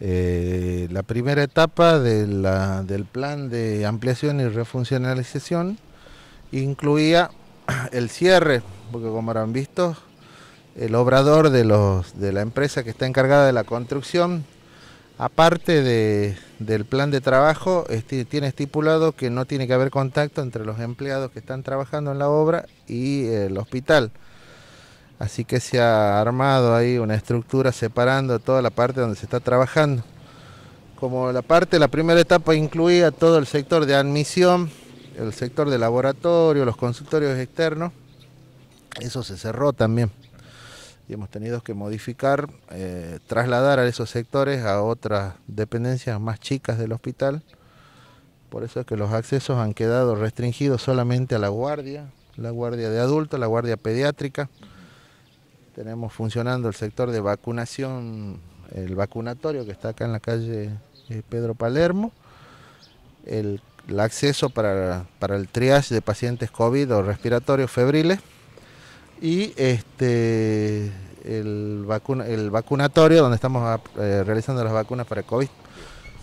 Eh, la primera etapa del plan de ampliación y refuncionalización incluía el cierre, porque como habrán visto, el obrador de, la empresa que está encargada de la construcción, aparte de- del plan de trabajo, tiene estipulado que no tiene que haber contacto entre los empleados que están trabajando en la obra y el hospital. Así que se ha armado ahí una estructura separando toda la parte donde se está trabajando. Como la parte, la primera etapa incluía todo el sector de admisión, el sector de laboratorio, los consultorios externos, eso se cerró también. Y hemos tenido que modificar, eh, trasladar a esos sectores a otras dependencias más chicas del hospital. Por eso es que los accesos han quedado restringidos solamente a la guardia, la guardia de adultos, la guardia pediátrica. Tenemos funcionando el sector de vacunación, el vacunatorio que está acá en la calle eh, Pedro Palermo, el, acceso para, para el triage de pacientes COVID o respiratorios febriles y este el, vacuna, el vacunatorio donde estamos eh, realizando las vacunas para COVID.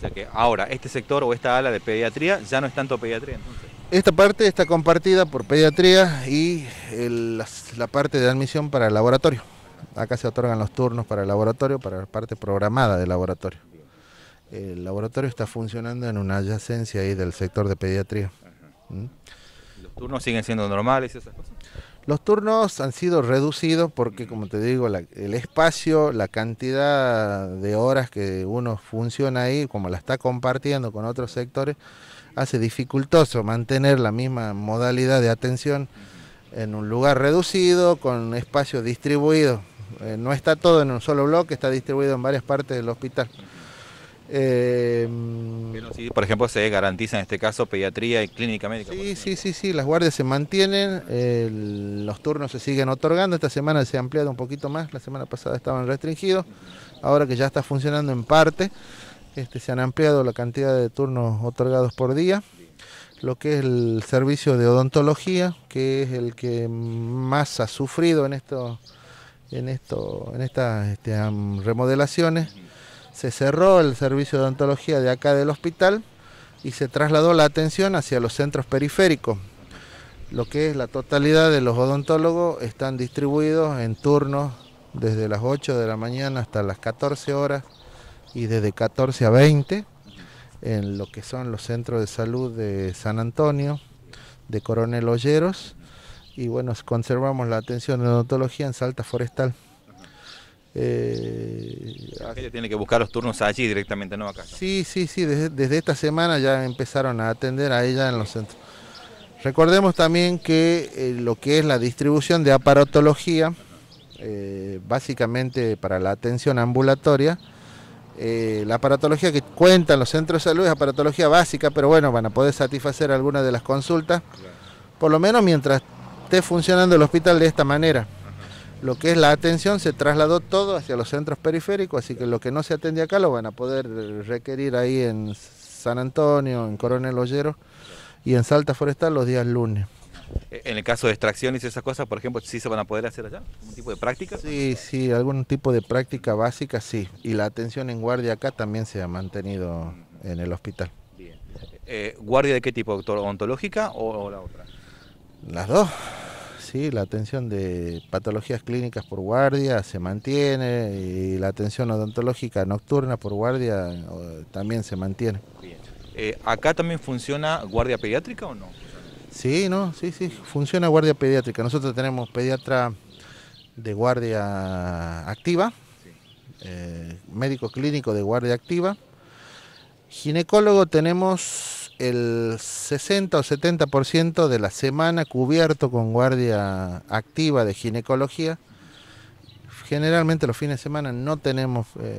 Sea que ahora este sector o esta ala de pediatría ya no es tanto pediatría entonces. Esta parte está compartida por pediatría y el- la parte de admisión para el laboratorio. Acá se otorgan los turnos para el laboratorio, para la parte programada del laboratorio. El laboratorio está funcionando en una adyacencia ahí del sector de pediatría. ¿Mm? Los turnos siguen siendo normales y esas cosas. Los turnos han sido reducidos porque, como te digo, la- el espacio, la cantidad de horas que uno funciona ahí, como la está compartiendo con otros sectores, hace dificultoso mantener la misma modalidad de atención en un lugar reducido, con espacios distribuidos. Eh, no está todo en un solo bloque, está distribuido en varias partes del hospital. Eh, Pero sí, por ejemplo, se garantiza en este caso pediatría y clínica médica. Sí, sí, sí, sí, las guardias se mantienen, los turnos se siguen otorgando, esta semana se ha ampliado un poquito más, la semana pasada estaban restringidos, ahora que ya está funcionando en parte, este, se han ampliado la cantidad de turnos otorgados por día, lo que es el servicio de odontología, que es el que más ha sufrido en esto, en esto, en estas este, remodelaciones. Se cerró el servicio de odontología de acá del hospital y se trasladó la atención hacia los centros periféricos. Lo que es la totalidad de los odontólogos están distribuidos en turnos desde las 8 de la mañana hasta las 14 horas y desde 14 a 20 en lo que son los centros de salud de San Antonio, de Coronel Olleros y bueno, conservamos la atención en odontología en Salta Forestal. Eh, La tiene que buscar los turnos allí directamente, no acá. Sí, sí, sí, desde, desde esta semana ya empezaron a atender a ella en los centros. Recordemos también que eh, lo que es la distribución de aparatología, eh, básicamente para la atención ambulatoria, eh, la aparatología que cuentan los centros de salud es aparatología básica, pero bueno, van a poder satisfacer algunas de las consultas, por lo menos mientras esté funcionando el hospital de esta manera. Lo que es la atención se trasladó todo hacia los centros periféricos, así que lo que no se atiende acá lo van a poder eh, requerir ahí en San Antonio, en Coronel Ollero y en Salta Forestal los días lunes. Eh, En el caso de extracciones y esas cosas, por ejemplo, sí se van a poder hacer allá, un tipo de práctica. Sí, sí, algún tipo de práctica básica, sí. Y la atención en guardia acá también se ha mantenido en el hospital. Bien. Eh, ¿Guardia de qué tipo? doctor? ¿Ontológica o la otra? Las dos, sí, la atención de patologías clínicas por guardia se mantiene y la atención odontológica nocturna por guardia también se mantiene. Bien. Eh, ¿Acá también funciona guardia pediátrica o no? Sí, no, sí, sí, funciona guardia pediátrica. Nosotros tenemos pediatra de guardia activa, eh, médico clínico de guardia activa. Ginecólogo tenemos el 60 o 70% de la semana cubierto con guardia activa de ginecología. Generalmente los fines de semana no tenemos, eh,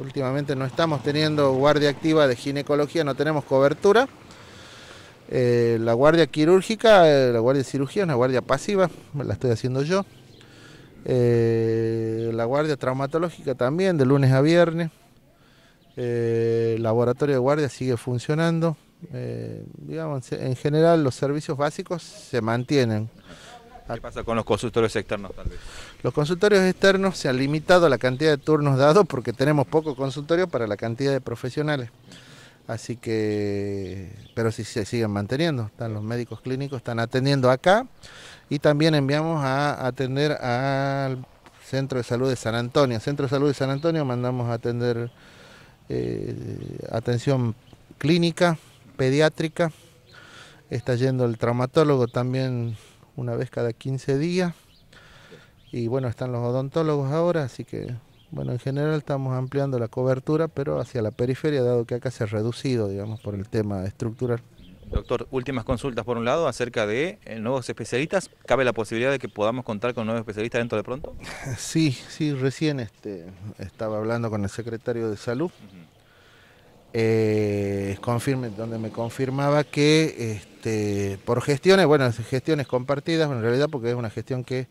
últimamente no estamos teniendo guardia activa de ginecología, no tenemos cobertura. Eh, la guardia quirúrgica, eh, la guardia de cirugía, es una guardia pasiva, la estoy haciendo yo. La guardia traumatológica también, de lunes a viernes. El laboratorio de guardia sigue funcionando. Eh, digamos, en general los servicios básicos se mantienen. ¿Qué pasa con los consultorios externos tal vez? Los consultorios externos se han limitado a la cantidad de turnos dados porque tenemos poco consultorio para la cantidad de profesionales. Así que, pero sí se siguen manteniendo. Están los médicos clínicos, están atendiendo acá y también enviamos a atender al Centro de Salud de San Antonio. Centro de Salud de San Antonio mandamos a atender eh, atención clínica, pediátrica. Está yendo el traumatólogo también una vez cada 15 días. Y bueno, están los odontólogos ahora, así que bueno, en general estamos ampliando la cobertura, pero hacia la periferia, dado que acá se ha reducido, digamos, por el tema estructural. Doctor, últimas consultas por un lado acerca de eh, nuevos especialistas. ¿Cabe la posibilidad de que podamos contar con nuevos especialistas dentro de pronto? Sí, sí, recién este, estaba hablando con el secretario de Salud, eh, confirme, donde me confirmaba que este, por gestiones, bueno, gestiones compartidas en realidad, porque es una gestión que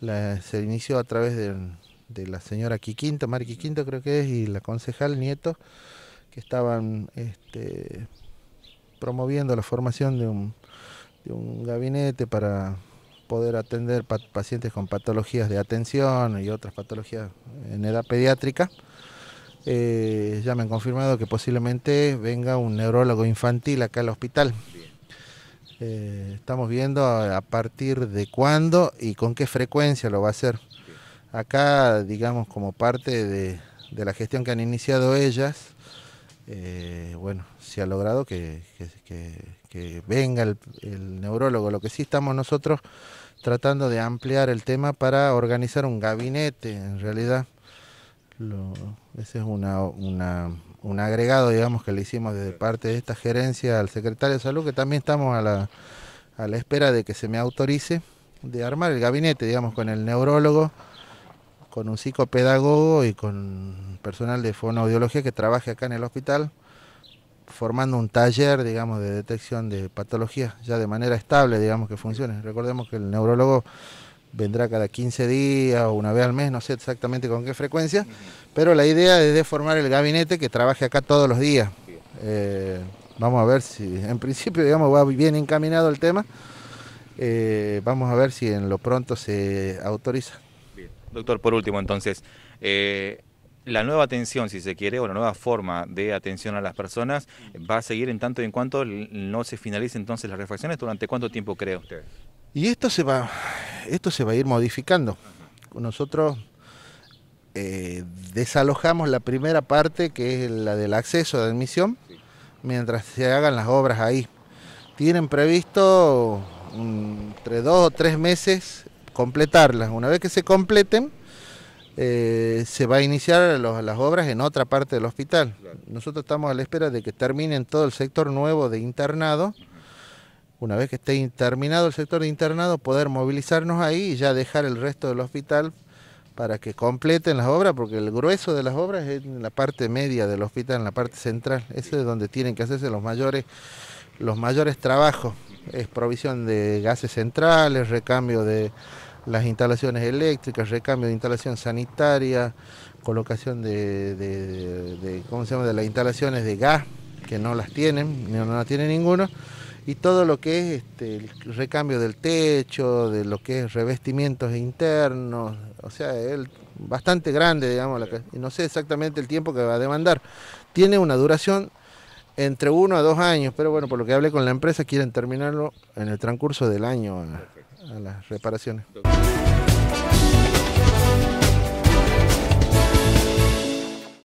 se inició a través de, la señora Quiquinto, Mari Quiquinto creo que es, y la concejal Nieto, que estaban este, promoviendo la formación de un, de un gabinete para poder atender pacientes con patologías de atención y otras patologías en edad pediátrica. Eh, ya me han confirmado que posiblemente venga un neurólogo infantil acá al hospital. Eh, estamos viendo a, partir de cuándo y con qué frecuencia lo va a hacer. Acá, digamos, como parte de, la gestión que han iniciado ellas, eh, bueno, se ha logrado que, venga el, neurólogo. Lo que sí estamos nosotros tratando de ampliar el tema para organizar un gabinete, en realidad. Ese es una, un agregado, digamos, que le hicimos desde parte de esta gerencia al secretario de salud, que también estamos a la, a la espera de que se me autorice de armar el gabinete, digamos, con el neurólogo con un psicopedagogo y con personal de fonoaudiología que trabaje acá en el hospital, formando un taller, digamos, de detección de patologías ya de manera estable, digamos, que funcione. Recordemos que el neurólogo vendrá cada 15 días o una vez al mes, no sé exactamente con qué frecuencia, pero la idea es de formar el gabinete que trabaje acá todos los días. Eh, vamos a ver si, en principio, digamos, va bien encaminado el tema. Eh, vamos a ver si en lo pronto se autoriza. Doctor, por último, entonces, eh, la nueva atención, si se quiere, o la nueva forma de atención a las personas va a seguir en tanto y en cuanto no se finalice entonces las refacciones. ¿Durante cuánto tiempo cree usted? Y esto se va, esto se va a ir modificando. Nosotros eh, desalojamos la primera parte, que es la del acceso de admisión, mientras se hagan las obras ahí. Tienen previsto entre dos o tres meses completarlas. Una vez que se completen, eh, se va a iniciar las obras en otra parte del hospital. Nosotros estamos a la espera de que terminen todo el sector nuevo de internado. Una vez que esté terminado el sector de internado, poder movilizarnos ahí y ya dejar el resto del hospital para que completen las obras, porque el grueso de las obras es en la parte media del hospital, en la parte central. Ese es donde tienen que hacerse los mayores, los mayores trabajos. Es provisión de gases centrales, recambio de las instalaciones eléctricas, recambio de instalación sanitaria, colocación de, ¿cómo se llama? de las instalaciones de gas, que no las tienen, no, las tiene ninguno, y todo lo que es este, el recambio del techo, de lo que es revestimientos internos, o sea, es bastante grande, digamos, y no sé exactamente el tiempo que va a demandar. Tiene una duración entre uno a dos años, pero bueno, por lo que hablé con la empresa, quieren terminarlo en el transcurso del año a las reparaciones.